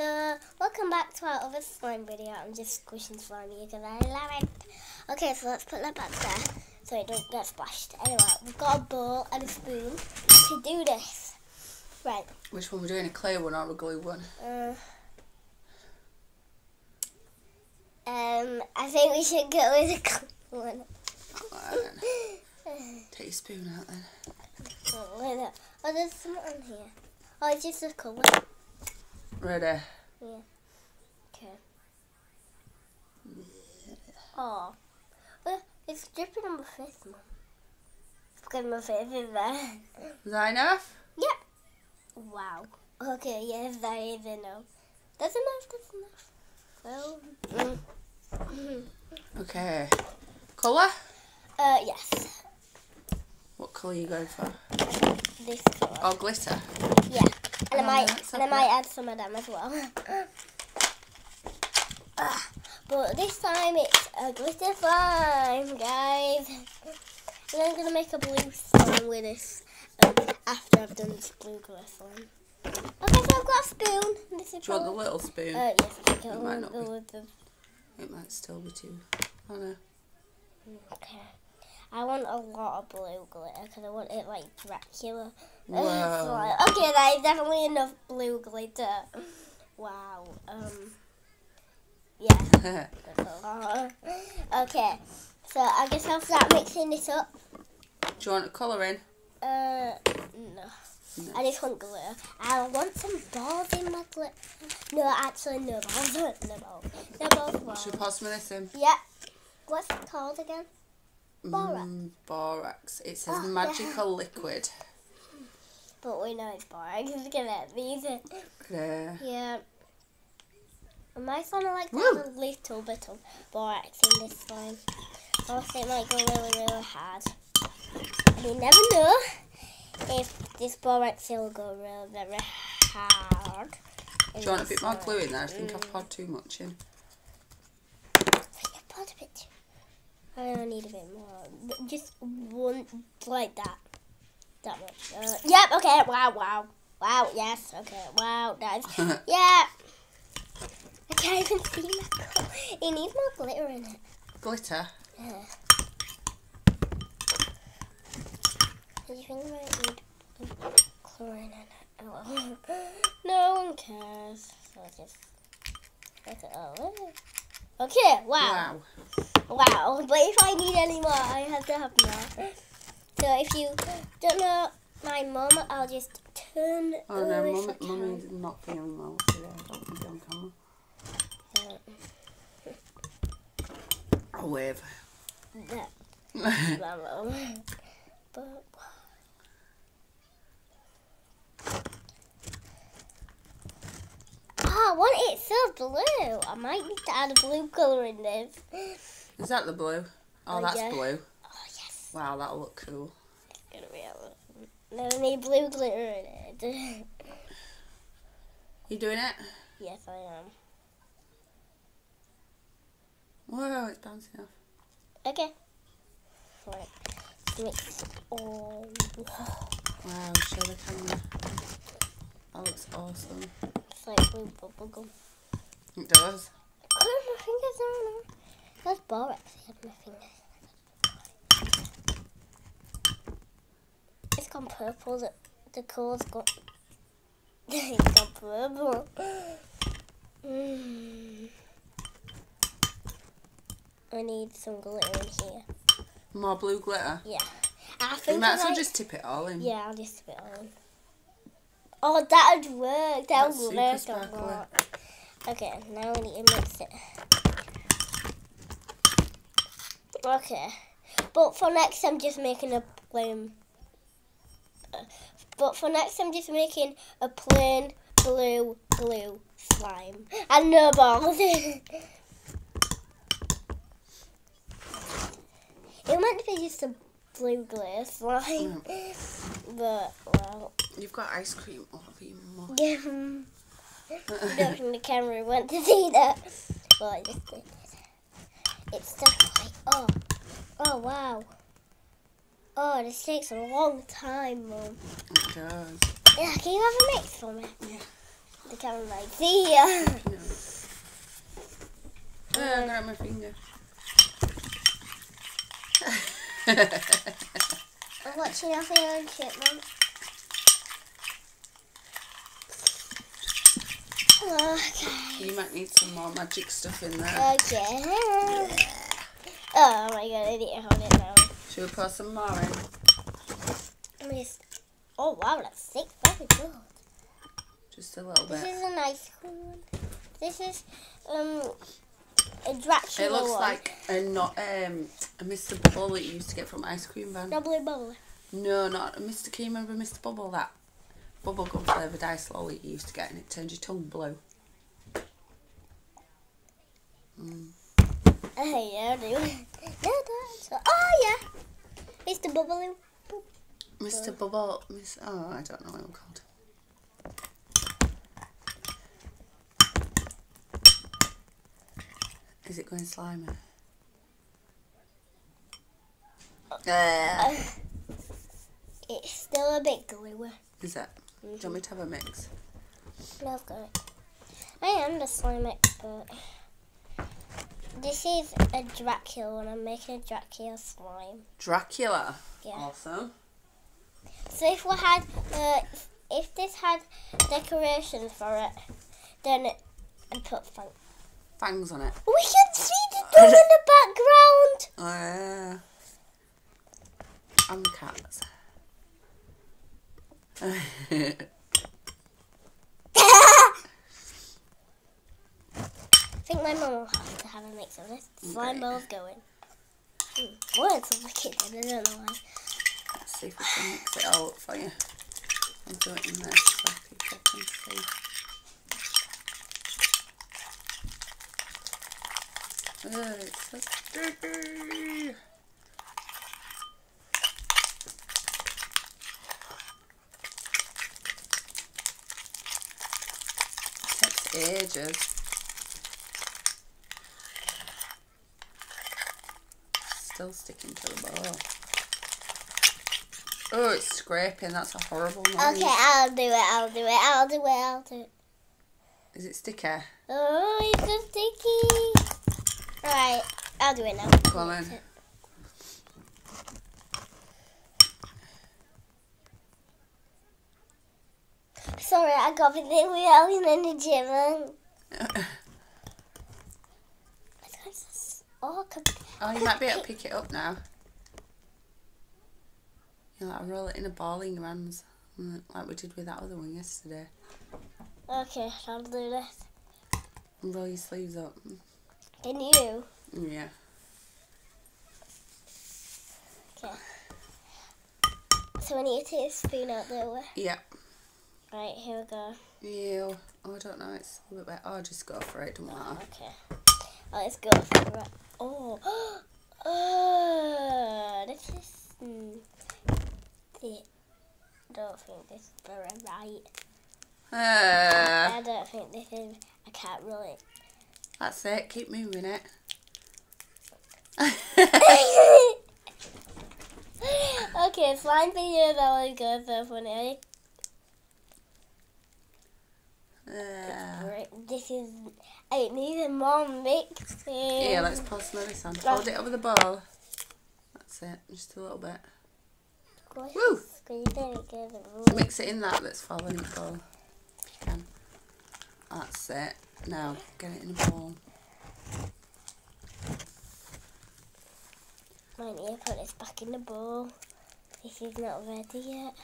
so welcome back to our other slime video. I'm just squishing slime because I love it. Okay, so let's put that back there so it don't get splashed. Anyway, we've got a bowl and a spoon to do this. Right. Which one we're doing? A clay one or a glue one? Uh, um, I think we should go with a glue one. Then. Take your spoon out then. Oh, wait, oh, there's something on here. Oh, it's just a colour. Ready? Yeah. Okay. Oh, well, it's dripping on my face, Mum. It's because my face is there. Is that enough? Yep. Wow. Okay, yes, that is enough. That's enough, that's enough. Well, mm. Okay. Colour? uh, yes, What colour are you going for? this colour. Oh, glitter. Yeah, and I might, and I might add some of them as well. But this time it's a glitter slime, guys. And I'm gonna make a blue slime with this um, after I've done this blue glitter slime. Okay, so I've got a spoon. This is Do you want the little spoon? Uh, yes, I I It might not be. it might still be too. Oh no. Okay. I want a lot of blue glitter because I want it like Dracula. Wow. Okay, that is definitely enough blue glitter. Wow. Um. Yeah. That's a lot. Okay. So I guess I'll start mixing this up. Do you want a colour in? Uh, no. No. I just want glitter. I want some balls in my glitter. No, actually, no balls. no balls. No balls. Should we pour some of this in? Yeah. What's it called again? Borax. Mm, borax. It says Oh, yeah. magical liquid. But we know it's borax. Look at that. These are, Yeah. yeah. I might sound like Woo. there's a little bit of borax in this slime. Also, it might go really, really hard. And you never know if this borax will go really, very hard. Do you want a bit more glue in there? I think I've poured too much in. I think I poured a bit too. I need a bit more. Just one, like that. That much. Uh, yep, okay. Wow, wow. Wow, yes, okay. Wow, nice. yeah. I can't even see my cup. It needs more glitter in it. Glitter? Yeah. Do you think I might need chlorine in it? Oh, well. no one cares. So I just. Okay, oh, okay, wow. Wow. Wow, but if I need any more, I have to have more. So if you don't know my mum, I'll just turn Oh no, over if I mummy, mummy's not feeling well today. I don't think on camera. Um, I'll wave. Mum. But I want it so blue. I might need to add a blue colour in this. Is that the blue? Oh, Oh, that's yeah. blue. Oh yes, Wow, that'll look cool. it's gonna be a No, I need blue glitter in it. You doing it? yes, I am. Whoa, it's bouncing off. Okay. Right. Mix. Oh, Wow, show the camera. That looks awesome. it's like blue bubble gum. It does. I my fingers on it. That's borax. Had my fingers. It's gone purple. The, the colour's gone. it's gone purple. Mm. I need some glitter in here. More blue glitter. Yeah. I think You might as well just tip it all in. Yeah, I'll just spit on. Oh, that would work. That would work a lot. Okay, now we need to mix it. Okay, but for next, I'm just making a plain. uh, But for next, I'm just making a plain blue blue slime and no balls. it meant to be just a blue glitter slime, but well. You've got ice cream all over your mug. Yeah. Don't think the camera went to see that. Well, I just did. It's just like, oh, oh wow. Oh, this takes a long time, Mum. It does. Yeah, can you have a mix for me? Yeah. The camera might see ya. No. Oh, I got my finger. Watching Alfie and Chipmunk. Okay. you might need some more magic stuff in there. Okay. Oh my god, I need to hold it now. Should we pour some more in? Just. Oh wow, that's sick. Very good. Just a little This bit. This is a nice one. This is um a Dracula It looks one. like a not um a Mr. Bubble that you used to get from ice cream van. Bubbly bubbly. No, not Mr. You remember Mr. Bubble that bubblegum flavoured ice lolly you used to get and it turned your tongue blue. Mm. Oh yeah, I do. No, that's. Oh yeah. Mr. Bubbly. Mr. Bubble Miss oh I don't know what I'm called. Is it going slimy? Uh, It's still a bit gluey. is it? Do you want me to have a mix? No, I've got it. I am the slime expert. This is a Dracula one. I'm making a Dracula slime. Dracula. Yeah. Awesome. So if we had, uh, if this had decorations for it, then I'd put fun. Fangs on it. We can see the dog in the background. Oh, yeah. And the cats. I think my mum will have to have a mix of this. Slime ball's going. Words of the kitchen, I don't know why. Let's see if we can mix it all up for you. I'll do it in there so people can see. Oh, it's so sticky. Ages. Still sticking to the bowl. Oh, it's scraping. That's a horrible noise. Okay, I'll do it, I'll do it, I'll do it, I'll do it. Is it sticky? Oh, it's so sticky. Alright, I'll do it now. Go on then. Sorry, I got it there without in the gym. Oh, come oh, you might be able to pick it up now. You like roll it in a ball in your hands, like we did with that other one yesterday. Okay, I'll do this. And roll your sleeves up. Can you? Yeah. Okay. So I need to take a spoon out there. way. Yeah. Right, here we go. Ew. Oh, I don't know. It's a little bit. Oh, just go for it. Don't matter. Okay. Oh, let's go for it. Oh. oh, this is. Mm, the, don't think this is very right. Uh, I don't think this is. I can't roll it. that's it. Keep moving it. okay, slime videos always go so funny. Uh, Is. I need a more mixing. yeah, let's pour some of this on. Hold it over the bowl. That's it. Just a little bit. Woo! It. Mix it in that that's fallen in the bowl. If you can. That's it. Now get it in a bowl. Might need to put this back in the bowl. This is not ready yet.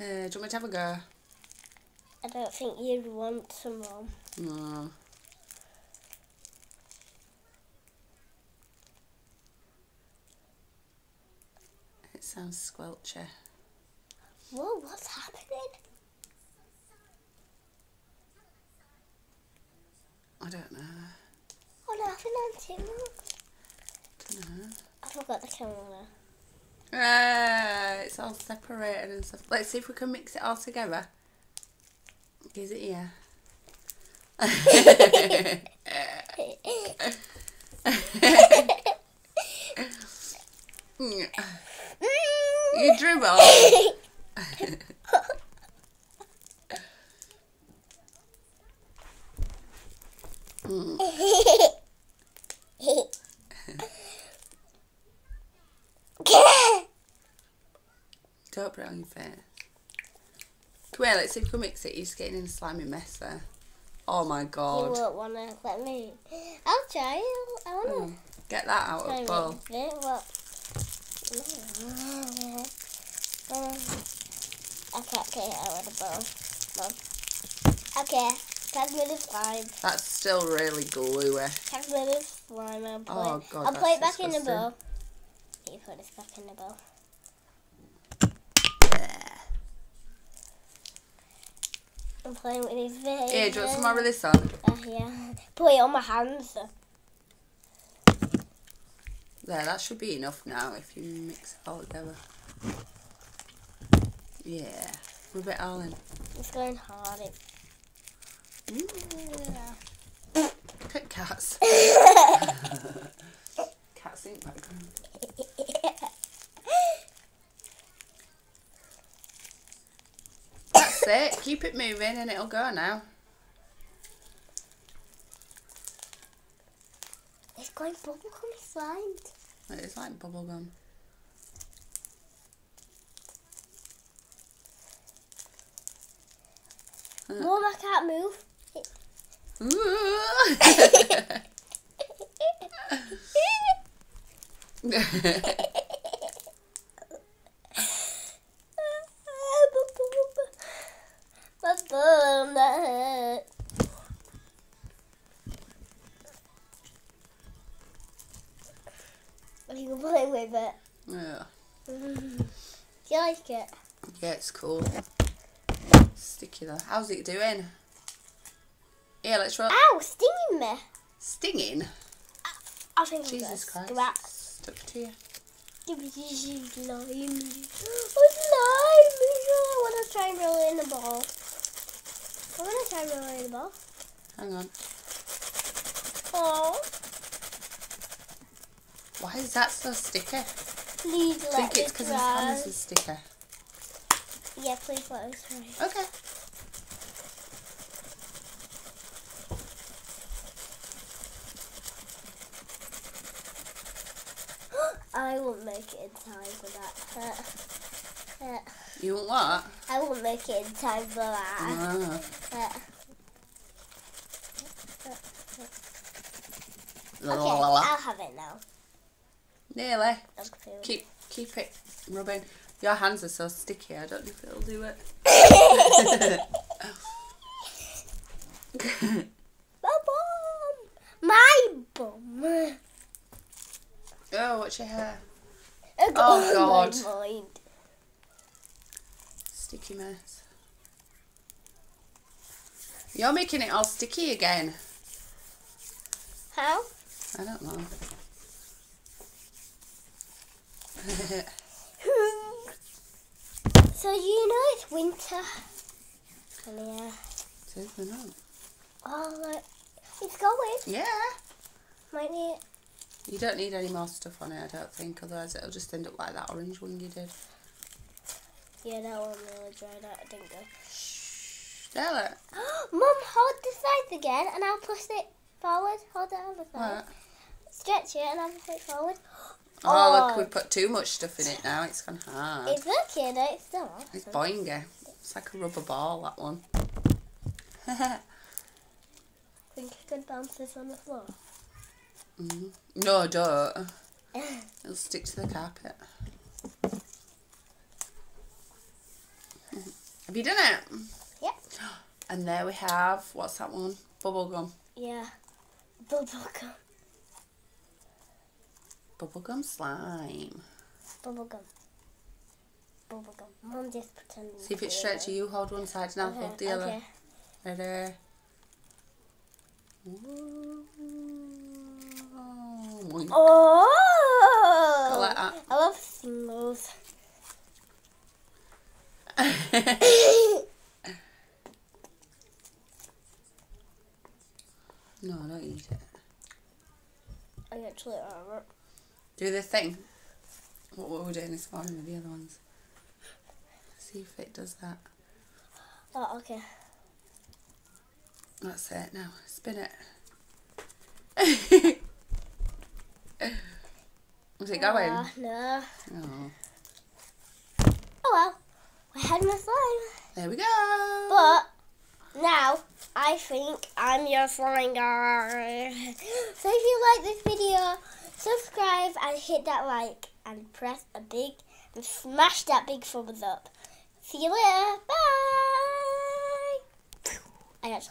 Uh, do you want me to have a go? I don't think you'd want some more. No. It sounds squelchy. Whoa, what's happening? I don't know. Oh, nothing on too don't know. I forgot the camera. Right, it's all separated and stuff. Let's see if we can mix it all together. Is it yeah? you dribble. Don't put it on your face. Come here, let's see if you can mix it. You're just getting in a slimy mess there. Oh my god. You won't wanna let me. I'll try. I wanna Mm. Get that out of the bowl. with it. Well. Okay, okay, out of the bowl. Mom. Okay, pass me the slime. That's still really gluey. Pass me the slime. I'll put, Oh, God, I'll put it back in the bowl. You put this back in the bowl. I'm playing with his face. Here, do you want some more of this on? Uh, yeah. Put it on my hands. There, that should be enough now if you mix it all together. Yeah. Rub it all in. It's going hard. It, at cats. cats in background. That's it. Keep it moving and it'll go now. it's going bubblegum slimed. It is like bubblegum. Mom, I can't move. My bum, that hurt. Are you playing with it? yeah. Mm. Do you like it? Yeah, it's cool. Sticky though. How's it doing? Yeah, let's roll. Ow, stinging me. Stinging? I think I'm Jesus Christ. Stuck to you. Slime. Oh, slime! Oh, I want to try and roll it in the ball. I want to try and roll it in the ball. Hang on. Oh, Why is that so sticky? Please let think it's because his hands are sticky. Yeah, please let us try. Okay. I won't make it in time for that. Uh, uh, You want what? I won't make it in time for that. Uh, La, okay, la, la, la. I'll have it now. Nearly. I'll feel it. Keep keep it rubbing. Your hands are so sticky. I don't know if it'll do it. My bum! My bum! oh, what's your hair? Oh, God. Sticky mess. You're making it all sticky again. How? I don't know. so you know it's winter. And yeah. Says the note. Oh, look. It's going. Yeah. Might need You don't need any more stuff on it, I don't think. Otherwise, it'll just end up like that orange one you did. Yeah, that one really dried out. It didn't go. Stella. Mum, hold the sides again and I'll push it forward. Hold it on the side. What? Stretch it and I'll push it forward. Oh, look, Oh. we put too much stuff in it now. It's gone hard. It's working. It's still awesome. It's boingy. It's like a rubber ball, that one. Think it could bounce this on the floor? Mhm. No, don't. It'll stick to the carpet. Have you done it? Yep. And there we have, what's that one? Bubblegum. Yeah. Bubblegum. Bubblegum slime. Bubblegum. Bubblegum. Mum just pretending. See if it's straight you. Hold one side and I'll Okay, hold the other. okay. Ready? Ooh. Oh! Like that. I love singles. no, don't eat it. I actually are. Do the thing. What were we doing this morning with the other ones? See if it does that. Oh, okay. That's it now. Spin it. Is it going? Ah, no. Oh. Oh well. had my slime. There we go. But now I think I'm your slime guy. So if you like this video, subscribe and hit that like and press a big and smash that big thumbs up. See you later. Bye. I actually